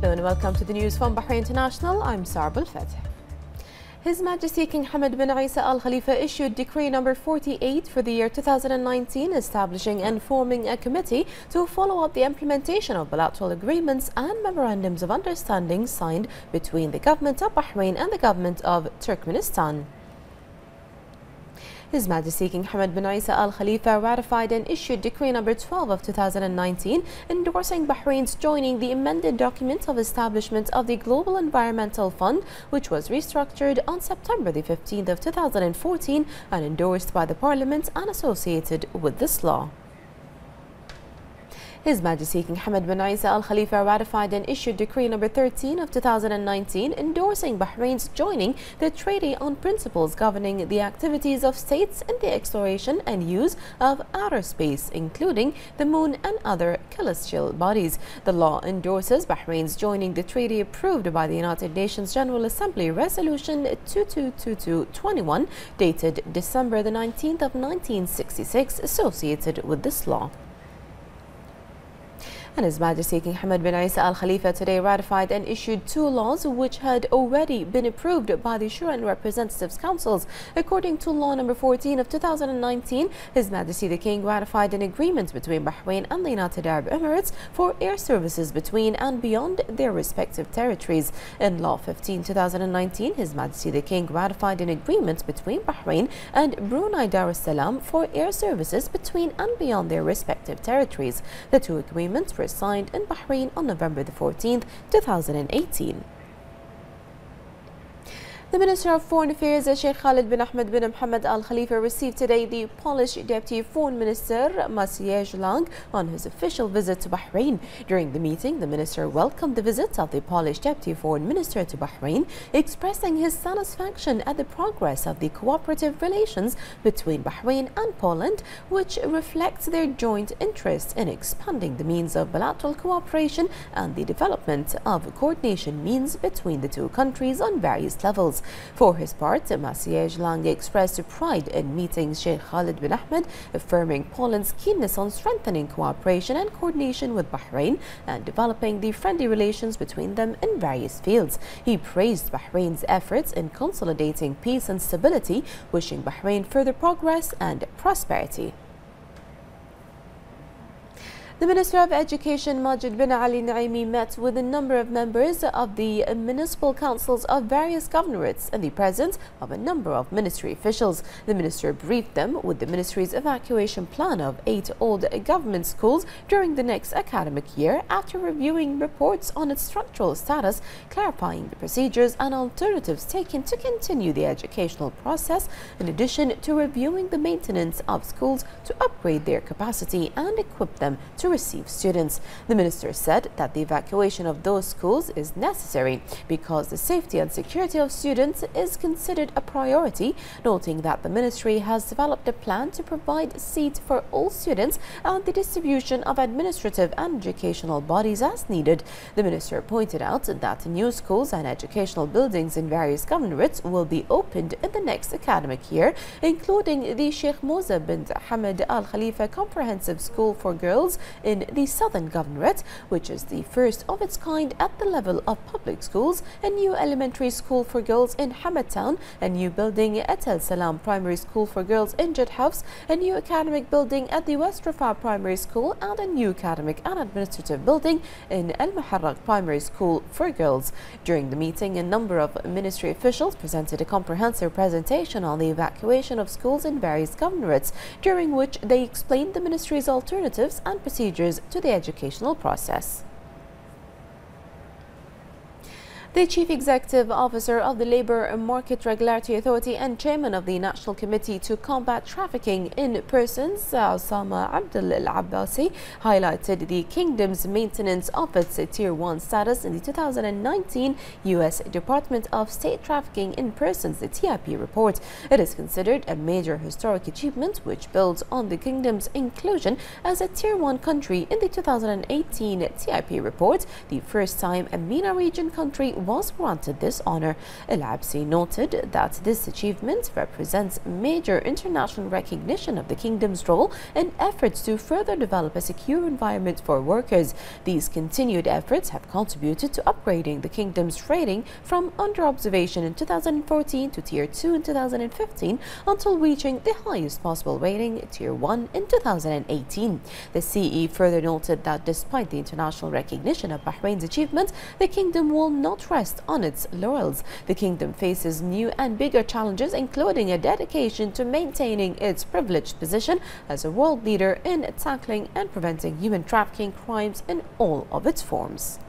Hello and welcome to the news from Bahrain International. I'm Sarb Al. His Majesty King Hamad bin Isa Al Khalifa issued decree number 48 for the year 2019 establishing and forming a committee to follow up the implementation of bilateral agreements and memorandums of understanding signed between the government of Bahrain and the government of Turkmenistan. His Majesty King Hamad bin Isa Al Khalifa ratified and issued Decree Number 12 of 2019 endorsing Bahrain's joining the amended document of establishment of the Global Environmental Fund, which was restructured on September the 15th of 2014 and endorsed by the Parliament and associated with this law. His Majesty King Hamad bin Isa Al Khalifa ratified and issued Decree Number 13 of 2019 endorsing Bahrain's joining the Treaty on Principles governing the activities of states in the exploration and use of outer space, including the moon and other celestial bodies. The law endorses Bahrain's joining the treaty approved by the United Nations General Assembly Resolution 222221 dated December the 19th of 1966 associated with this law. And His Majesty King Hamad bin Isa Al Khalifa today ratified and issued two laws which had already been approved by the Shura and Representatives Councils. According to Law Number 14 of 2019, His Majesty the King ratified an agreement between Bahrain and the United Arab Emirates for air services between and beyond their respective territories. In Law 15 2019, His Majesty the King ratified an agreement between Bahrain and Brunei Darussalam for air services between and beyond their respective territories. The two agreements were signed in Bahrain on November the 14th, 2018. The Minister of Foreign Affairs, Sheikh Khalid bin Ahmed bin Mohammed Al Khalifa, received today the Polish Deputy Foreign Minister Maciej Lang on his official visit to Bahrain. During the meeting, the minister welcomed the visit of the Polish Deputy Foreign Minister to Bahrain, expressing his satisfaction at the progress of the cooperative relations between Bahrain and Poland, which reflects their joint interest in expanding the means of bilateral cooperation and the development of coordination means between the two countries on various levels. For his part, Maciej Lang expressed pride in meeting Sheikh Khalid bin Ahmed, affirming Poland's keenness on strengthening cooperation and coordination with Bahrain and developing the friendly relations between them in various fields. He praised Bahrain's efforts in consolidating peace and stability, wishing Bahrain further progress and prosperity. The Minister of Education, Majid bin Ali Naimi, met with a number of members of the municipal councils of various governorates in the presence of a number of ministry officials. The minister briefed them with the ministry's evacuation plan of eight old government schools during the next academic year after reviewing reports on its structural status, clarifying the procedures and alternatives taken to continue the educational process, in addition to reviewing the maintenance of schools to upgrade their capacity and equip them to receive students. The minister said that the evacuation of those schools is necessary because the safety and security of students is considered a priority, noting that the ministry has developed a plan to provide seats for all students and the distribution of administrative and educational bodies as needed. The minister pointed out that new schools and educational buildings in various governorates will be opened in the next academic year, including the Sheikh Moza bin Hamad Al Khalifa Comprehensive School for Girls in the Southern Governorate, which is the first of its kind at the level of public schools, a new elementary school for girls in Hamad Town, a new building at El Salam Primary School for Girls in House, a new academic building at the West Riffa Primary School, and a new academic and administrative building in El Muharraq Primary School for Girls. During the meeting, a number of ministry officials presented a comprehensive presentation on the evacuation of schools in various governorates, during which they explained the ministry's alternatives and procedures procedures to the educational process. The Chief Executive Officer of the Labour Market Regulatory Authority and Chairman of the National Committee to Combat Trafficking in Persons, Osama Abdullah Al Absi, highlighted the Kingdom's maintenance of its Tier 1 status in the 2019 U.S. Department of State Trafficking in Persons the TIP report. It is considered a major historic achievement which builds on the Kingdom's inclusion as a Tier 1 country in the 2018 TIP report, the first time a MENA region country was granted this honor. El noted that this achievement represents major international recognition of the kingdom's role in efforts to further develop a secure environment for workers. These continued efforts have contributed to upgrading the kingdom's rating from under observation in 2014 to Tier 2 in 2015 until reaching the highest possible rating, Tier 1, in 2018. The CE further noted that despite the international recognition of Bahrain's achievements, the kingdom will not rest on its laurels. The kingdom faces new and bigger challenges, including a dedication to maintaining its privileged position as a world leader in tackling and preventing human trafficking crimes in all of its forms.